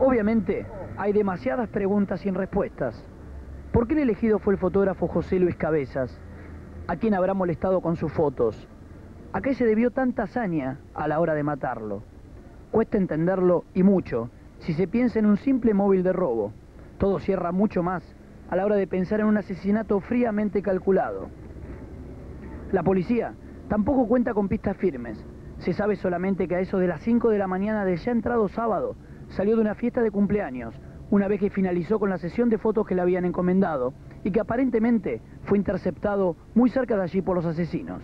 Obviamente, hay demasiadas preguntas sin respuestas. ¿Por qué el elegido fue el fotógrafo José Luis Cabezas? ¿A quién habrá molestado con sus fotos? ¿A qué se debió tanta hazaña a la hora de matarlo? Cuesta entenderlo y mucho si se piensa en un simple móvil de robo. Todo cierra mucho más a la hora de pensar en un asesinato fríamente calculado. La policía tampoco cuenta con pistas firmes. Se sabe solamente que a eso de las 5 de la mañana del ya entrado sábado salió de una fiesta de cumpleaños, una vez que finalizó con la sesión de fotos que le habían encomendado y que aparentemente fue interceptado muy cerca de allí por los asesinos.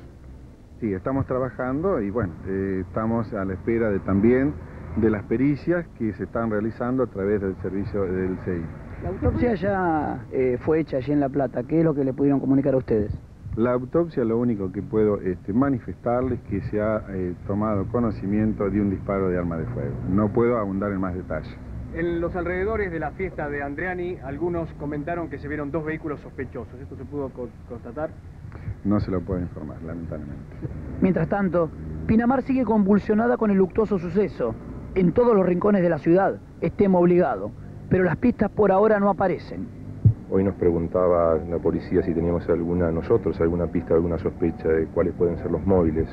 Sí, estamos trabajando y bueno, eh, estamos a la espera de también de las pericias que se están realizando a través del servicio del CEI. La autopsia ya eh, fue hecha allí en La Plata. ¿Qué es lo que le pudieron comunicar a ustedes? La autopsia lo único que puedo este, manifestarles es que se ha eh, tomado conocimiento de un disparo de arma de fuego. No puedo abundar en más detalles. En los alrededores de la fiesta de Andreani, algunos comentaron que se vieron dos vehículos sospechosos. ¿Esto se pudo constatar? No se lo puedo informar, lamentablemente. Mientras tanto, Pinamar sigue convulsionada con el luctuoso suceso. En todos los rincones de la ciudad, estemos obligado, pero las pistas por ahora no aparecen. Hoy nos preguntaba la policía si teníamos alguna, nosotros, alguna pista, alguna sospecha de cuáles pueden ser los móviles.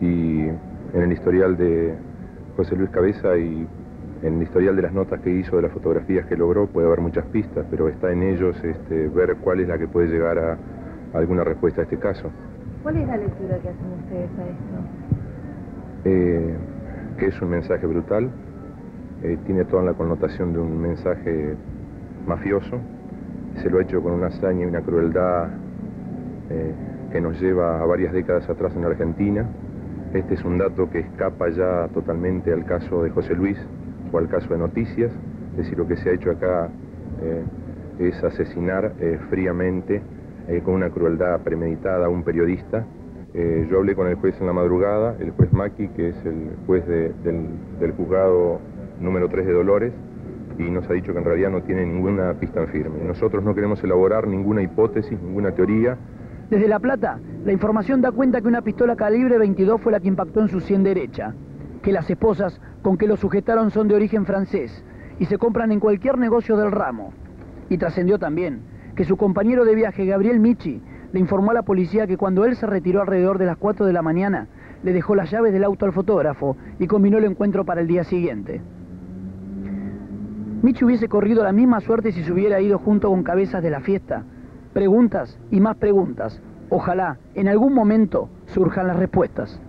Y en el historial de José Luis Cabeza y en el historial de las notas que hizo, de las fotografías que logró, puede haber muchas pistas, pero está en ellos este, ver cuál es la que puede llegar a, alguna respuesta a este caso. ¿Cuál es la lectura que hacen ustedes a esto? Eh, que es un mensaje brutal, eh, tiene toda la connotación de un mensaje mafioso, se lo ha hecho con una hazaña y una crueldad eh, que nos lleva a varias décadas atrás en Argentina. Este es un dato que escapa ya totalmente al caso de José Luis o al caso de Noticias, es decir, lo que se ha hecho acá eh, es asesinar eh, fríamente, con una crueldad premeditada a un periodista. yo hablé con el juez en la madrugada, el juez Maki, que es el juez del, del juzgado número 3 de Dolores, y nos ha dicho que en realidad no tiene ninguna pista en firme. Nosotros no queremos elaborar ninguna hipótesis, ninguna teoría. Desde La Plata, la información da cuenta que una pistola calibre 22 fue la que impactó en su sien derecha, que las esposas con que lo sujetaron son de origen francés y se compran en cualquier negocio del ramo. Y trascendió también que su compañero de viaje, Gabriel Michi, le informó a la policía que cuando él se retiró alrededor de las 4 de la mañana, le dejó las llaves del auto al fotógrafo y combinó el encuentro para el día siguiente. Michi hubiese corrido la misma suerte si se hubiera ido junto con cabezas de la fiesta. Preguntas y más preguntas. Ojalá en algún momento surjan las respuestas.